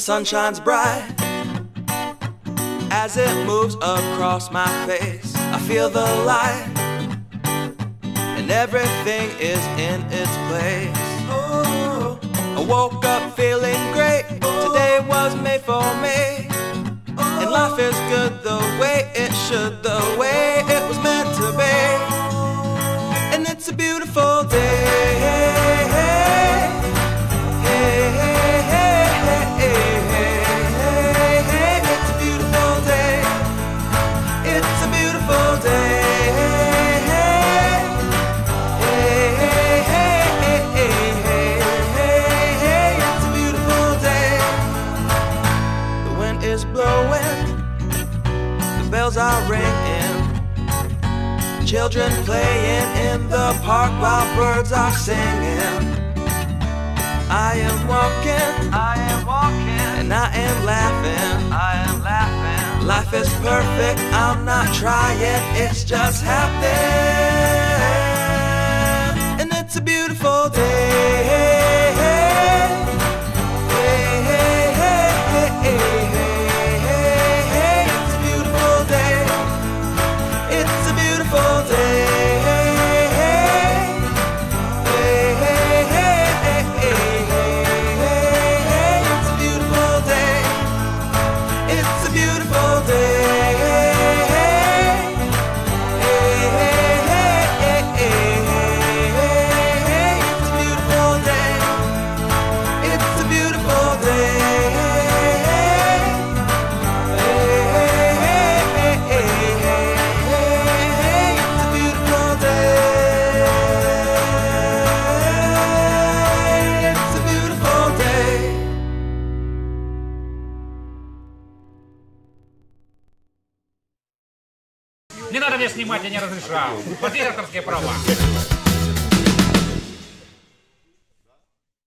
sun shines bright as it moves across my face. I feel the light, and everything is in its place. I woke up feeling great. Today was made for me, and life is good the way it should, the way it was meant to be. And it's a beautiful day. The bells are ringing. Children playing in the park while birds are singing. I am walking, I am walking, and I am laughing, I am laughing. Life is perfect, I'm not trying, it's just happening. Beautiful day. Не надо меня снимать, я не разрешал. Потерь авторские права.